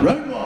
One.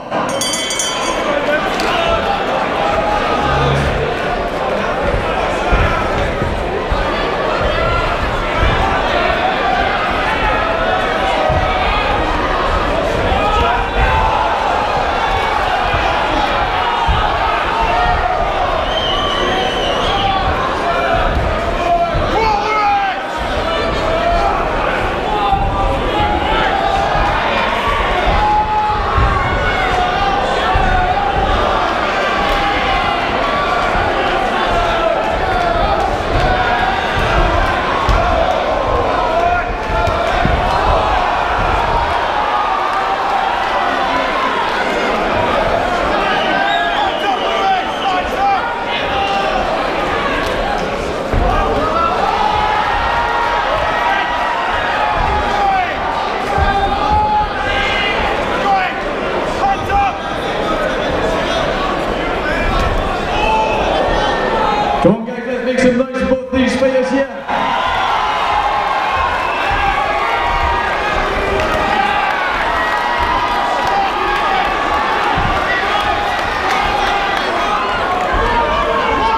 Some noise both these fighters here.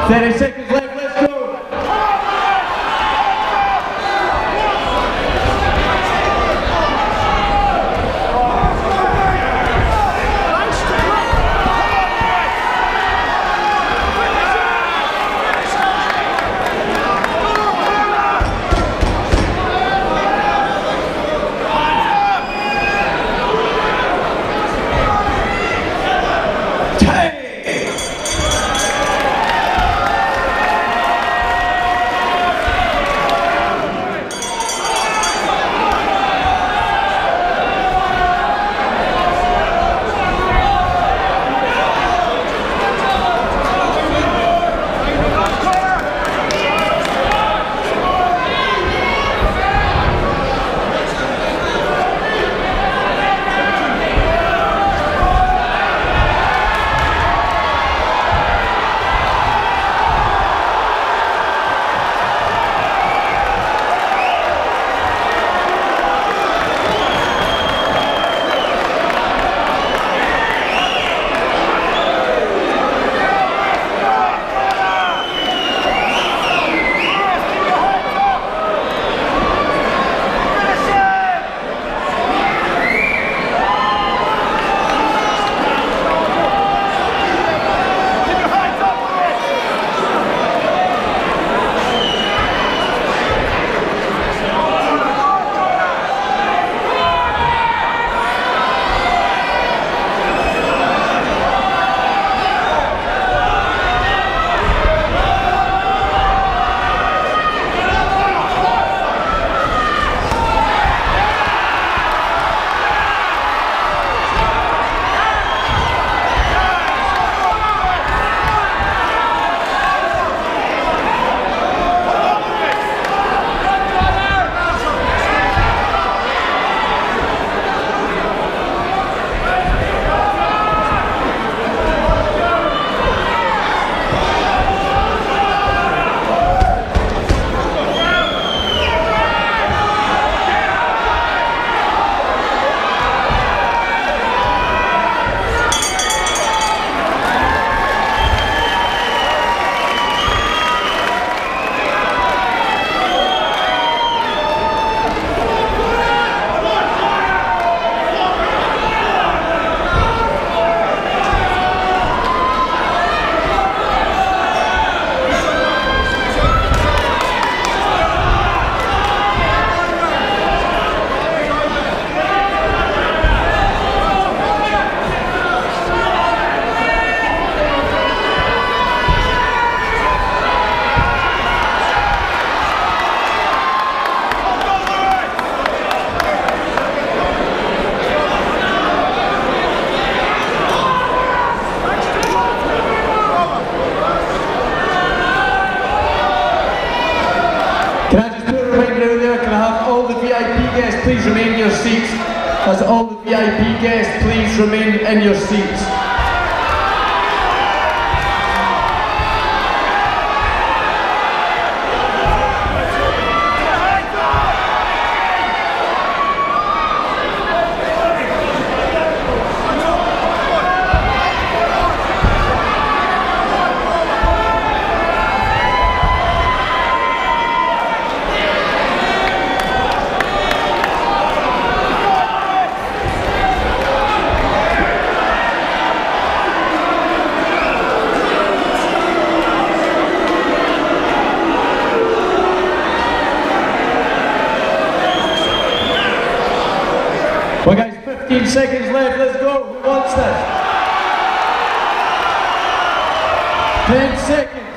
Thirty seconds seats? As all the VIP guests please remain in your seats. 15 seconds left, let's go. Who wants this? 10 seconds.